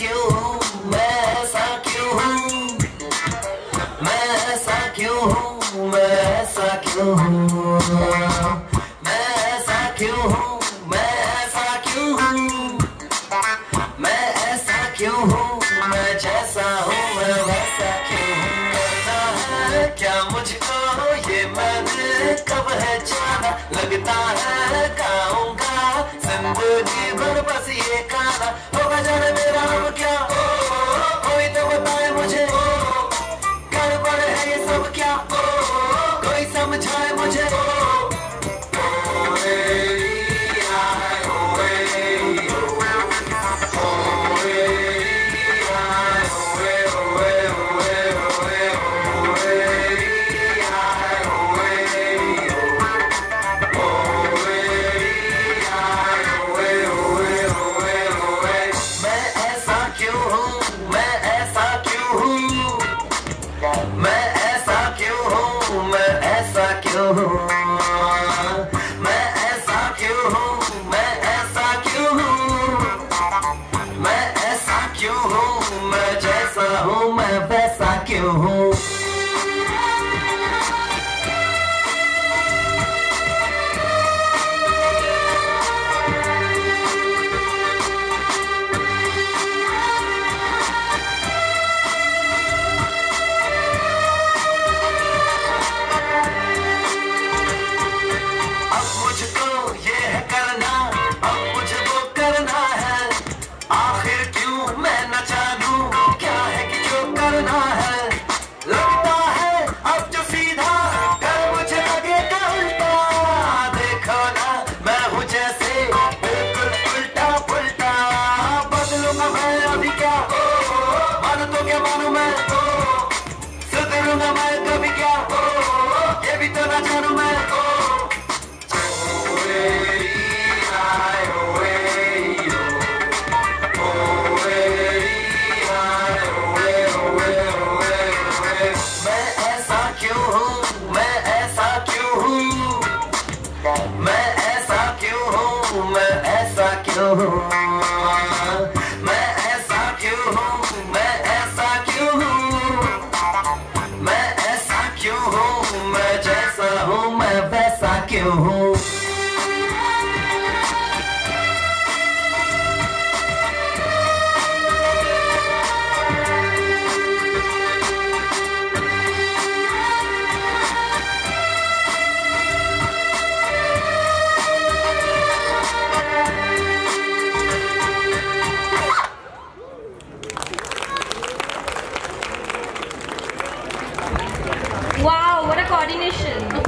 क्यों हूँ? मैं ऐसा क्यों हूँ? मैं ऐसा क्यों हूँ? मैं ऐसा क्यों हूँ? मैं ऐसा क्यों हूँ? मैं ऐसा क्यों हूँ? मैं ऐसा क्यों हूँ? मैं जैसा हूँ, मैं वैसा क्यों हूँ? करता है क्या मुझको? ये मैंने कब है जाना? लगता है गाऊँगा। ज़िंदगी भर बस ये गाना होगा जाने हूँ मैं ऐसा क्यों हूँ? मैं ऐसा क्यों हूँ? मैं ऐसा क्यों हूँ? मैं जैसा हूँ, मैं वैसा क्यों हूँ? Coordination.